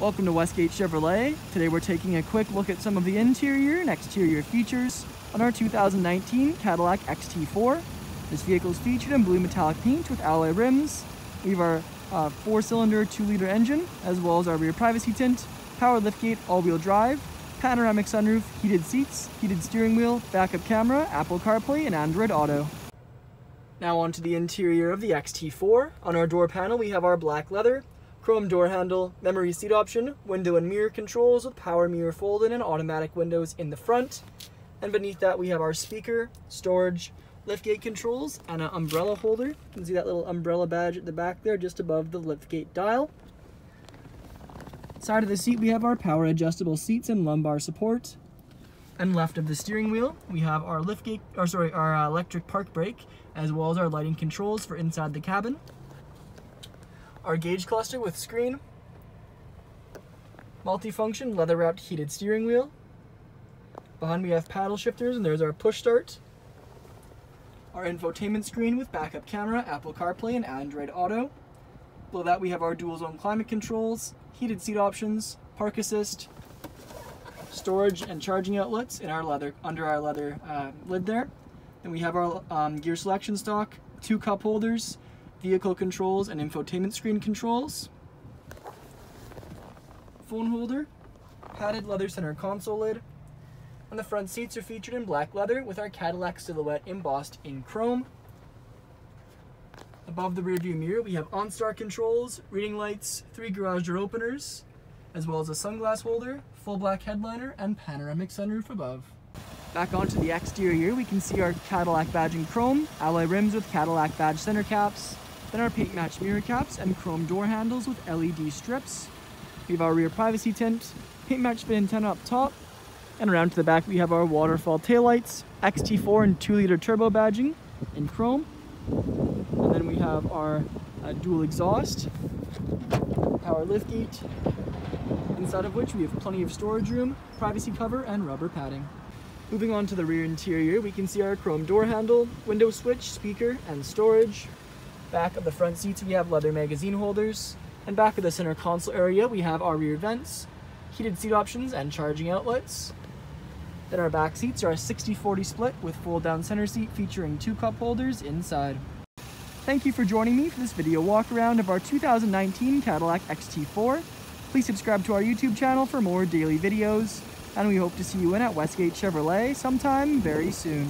Welcome to Westgate Chevrolet. Today we're taking a quick look at some of the interior and exterior features on our 2019 Cadillac XT4. This vehicle is featured in blue metallic paint with alloy rims. We have our uh, four-cylinder, two-liter engine, as well as our rear privacy tint, power liftgate, all-wheel drive, panoramic sunroof, heated seats, heated steering wheel, backup camera, Apple CarPlay, and Android Auto. Now onto the interior of the XT4. On our door panel we have our black leather, chrome door handle, memory seat option, window and mirror controls with power mirror fold-in and automatic windows in the front. And beneath that we have our speaker, storage, liftgate controls, and an umbrella holder. You can see that little umbrella badge at the back there just above the liftgate dial. Side of the seat we have our power adjustable seats and lumbar support. And left of the steering wheel, we have our liftgate, or sorry, our electric park brake, as well as our lighting controls for inside the cabin. Our gauge cluster with screen, multifunction leather wrapped heated steering wheel. Behind we have paddle shifters and there's our push start. Our infotainment screen with backup camera, Apple CarPlay and Android Auto. Below that we have our dual zone climate controls, heated seat options, park assist, storage and charging outlets in our leather under our leather uh, lid there. Then we have our um, gear selection stock, two cup holders, vehicle controls and infotainment screen controls, phone holder, padded leather center console lid, and the front seats are featured in black leather with our Cadillac silhouette embossed in chrome. Above the rearview mirror, we have OnStar controls, reading lights, three garage door openers, as well as a sunglass holder, full black headliner, and panoramic sunroof above. Back onto the exterior, we can see our Cadillac badge in chrome, alloy rims with Cadillac badge center caps, then our paint match mirror caps and chrome door handles with LED strips. We have our rear privacy tint, paint match fin antenna up top, and around to the back we have our waterfall taillights, XT4 and 2 liter turbo badging in chrome, and then we have our uh, dual exhaust, power liftgate, inside of which we have plenty of storage room, privacy cover, and rubber padding. Moving on to the rear interior, we can see our chrome door handle, window switch, speaker, and storage. Back of the front seats, we have leather magazine holders. And back of the center console area, we have our rear vents, heated seat options, and charging outlets. Then our back seats are a 60-40 split with fold down center seat featuring two cup holders inside. Thank you for joining me for this video walk around of our 2019 Cadillac XT4. Please subscribe to our YouTube channel for more daily videos, and we hope to see you in at Westgate Chevrolet sometime very soon.